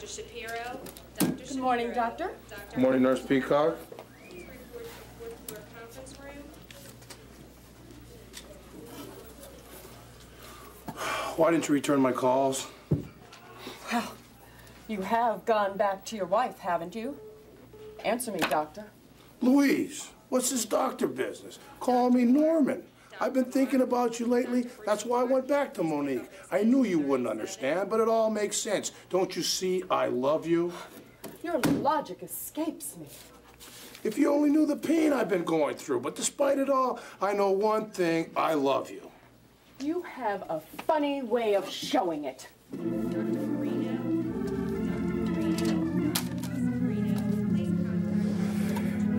Shapiro. Dr. Good morning, Shapiro. doctor. Dr. Good morning, Nurse Peacock. Please report to the fourth floor conference room. Why didn't you return my calls? Well, you have gone back to your wife, haven't you? Answer me, doctor. Louise, what's this doctor business? Call me Norman. I've been thinking about you lately. That's why I went back to Monique. I knew you wouldn't understand, but it all makes sense. Don't you see I love you? Your logic escapes me. If you only knew the pain I've been going through. But despite it all, I know one thing I love you. You have a funny way of showing it.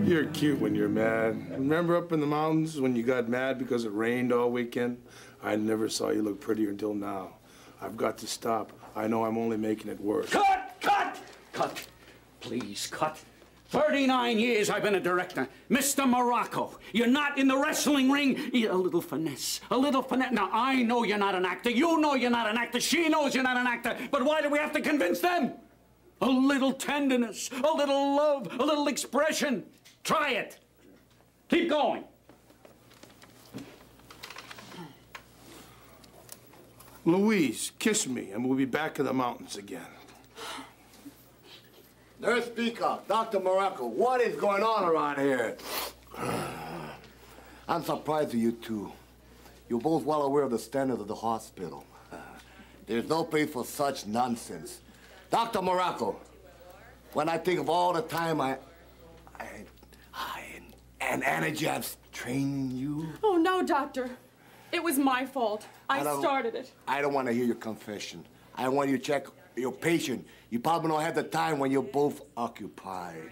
You're cute when you're mad. Remember up in the mountains when you got mad because it rained all weekend? I never saw you look prettier until now. I've got to stop. I know I'm only making it worse. Cut! Cut! Cut! Please, cut. 39 years I've been a director. Mr. Muraco, you're not in the wrestling ring. A little finesse. A little finesse. Now, I know you're not an actor. You know you're not an actor. She knows you're not an actor. But why do we have to convince them? A little tenderness, a little love, a little expression. Try it. Keep going. Louise, kiss me, and we'll be back in the mountains again. Nurse Peacock, Dr. Muraco, what is going on around here? I'm surprised at you two. You're both well aware of the standards of the hospital. There's no place for such nonsense. Dr. Muraco, when I think of all the time I, I, I and energy I've trained you, Oh, no, doctor. It was my fault. I, don't- started it. I don't want to hear your confession. I want you to check your patient. You probably don't have the time when you're both occupied.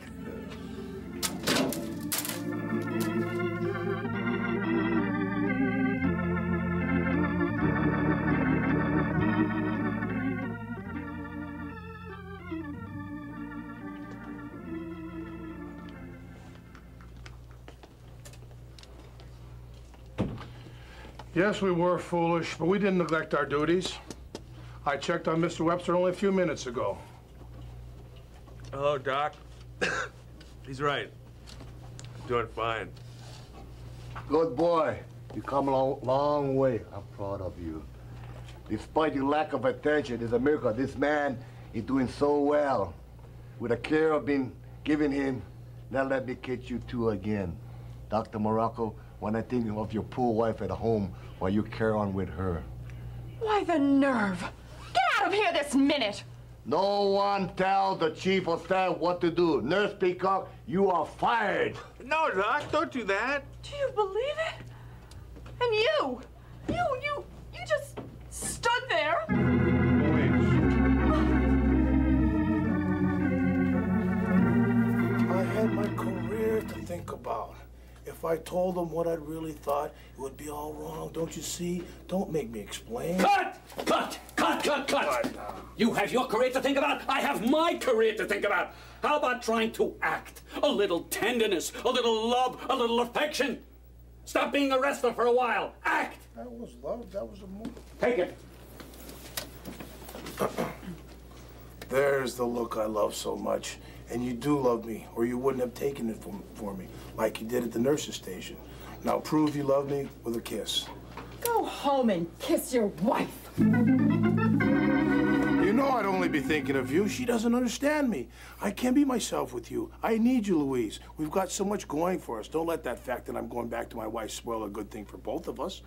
Yes, we were foolish, but we didn't neglect our duties. I checked on Mr. Webster only a few minutes ago. Hello, Doc. He's right. Doing fine. Good boy. You come a long, long way. I'm proud of you. Despite your lack of attention, it's a miracle. This man is doing so well. With the care I've been giving him, now let me catch you two again. Dr. Muraco, when I think of your poor wife at home while you carry on with her. Why, the nerve. Get out of here this minute. No one tell the chief of staff what to do. Nurse Peacock, you are fired. No, Doc, don't do that. Do you believe it? And you, you, you, you just stood there. I had my career to think about. If I told them what I really thought, it would be all wrong. Don't you see? Don't make me explain. Cut! Cut! Cut! Cut! Cut! You have your career to think about. I have my career to think about. How about trying to act? A little tenderness, a little love, a little affection. Stop being a wrestler for a while. Act! That was love. That was a move. Take it. There's the look I love so much. And you do love me, or you wouldn't have taken it for, for me, like you did at the nurse's station. Now prove you love me with a kiss. Go home and kiss your wife. You know I'd only be thinking of you. She doesn't understand me. I can't be myself with you. I need you, Louise. We've got so much going for us. Don't let that fact that I'm going back to my wife spoil a good thing for both of us.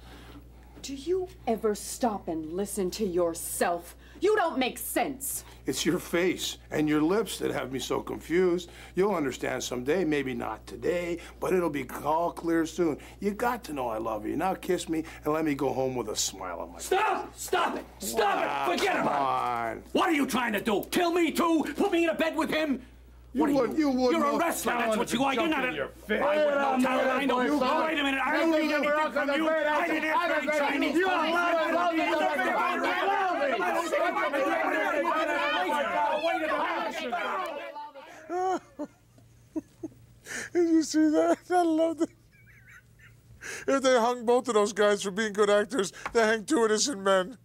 Do you ever stop and listen to yourself? You don't make sense. It's your face and your lips that have me so confused. You'll understand someday, maybe not today, but it'll be all clear soon. You got to know I love you. Now kiss me and let me go home with a smile on my face. Stop! Stop it! Stop Wow, it! Ah, Forget come about on. it! What are you trying to do? Kill me too? Put me in a bed with him? What You are would- you would You're a know wrestler. That's what you are. You're not in a. your face. I would know talent. I know. You Oh, wait a minute. I don't need anything from you. I didn't ask for any Chinese. You are Did you see that? I loved it. If they hung both of those guys for being good actors, they hang two innocent men.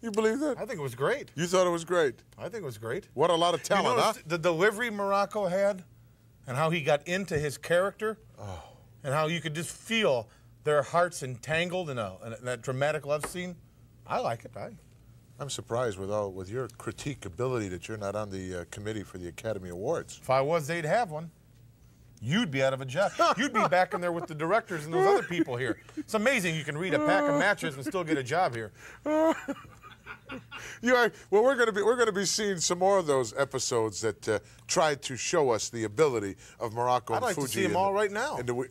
You believe that? I think it was great. You thought it was great. I think it was great. What a lot of You talent, huh? the delivery Muraco had, and how he got into his character, Oh. and how you could just feel their hearts entangled in, a, in that dramatic love scene. I like it. I, I'm surprised with all with your critique ability that you're not on the uh, committee for the Academy Awards. if I was, they'd have one. You'd be out of a job. You'd be back in there with the directors and those other people here. It's amazing you can read a pack of matches and still get a job here. You are, well, we're going to be we're going to be seeing some more of those episodes that uh, tried to show us the ability of Muraco I'd and like to Fuji. see 'em in all the- right now. And wi-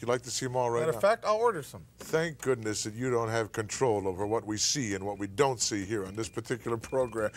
You'd like to see them all right Matter now? of fact, I'll order some. Thank goodness that you don't have control over what we see and what we don't see here on this particular program.